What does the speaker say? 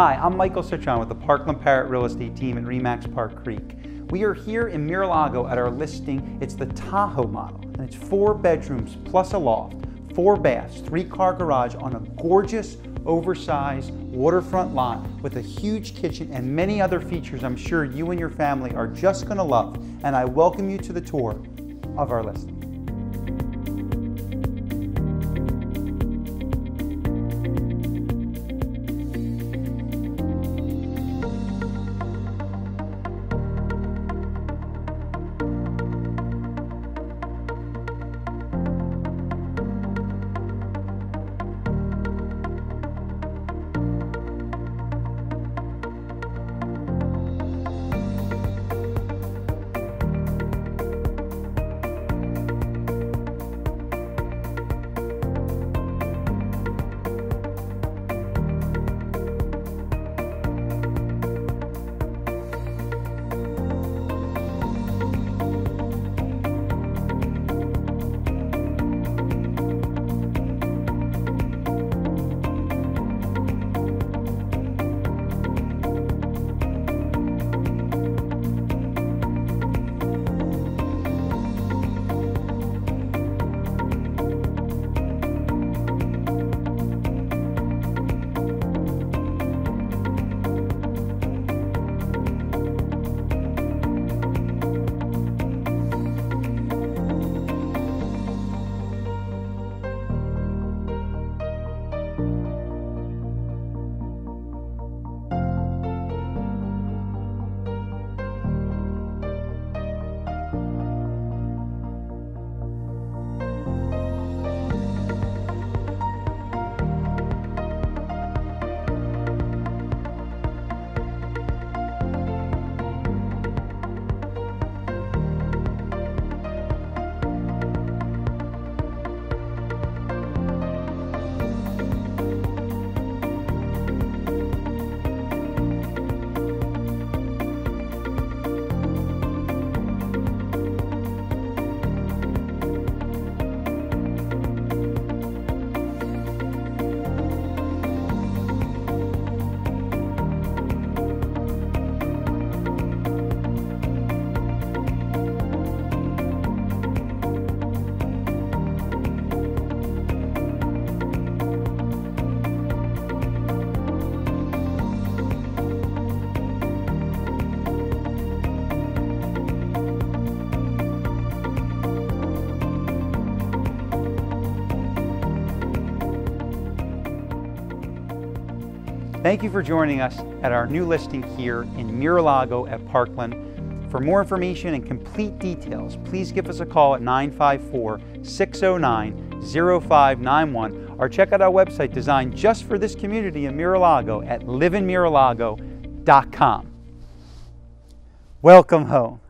Hi, I'm Michael Citron with the Parkland Parrot Real Estate team at Remax Park Creek. We are here in Miralago at our listing. It's the Tahoe model, and it's four bedrooms plus a loft, four baths, three car garage on a gorgeous, oversized waterfront lot with a huge kitchen and many other features I'm sure you and your family are just gonna love. And I welcome you to the tour of our listing. Thank you for joining us at our new listing here in Miralago at Parkland. For more information and complete details, please give us a call at 954-609-0591 or check out our website designed just for this community in Miralago at liveinmiralago.com. Welcome home.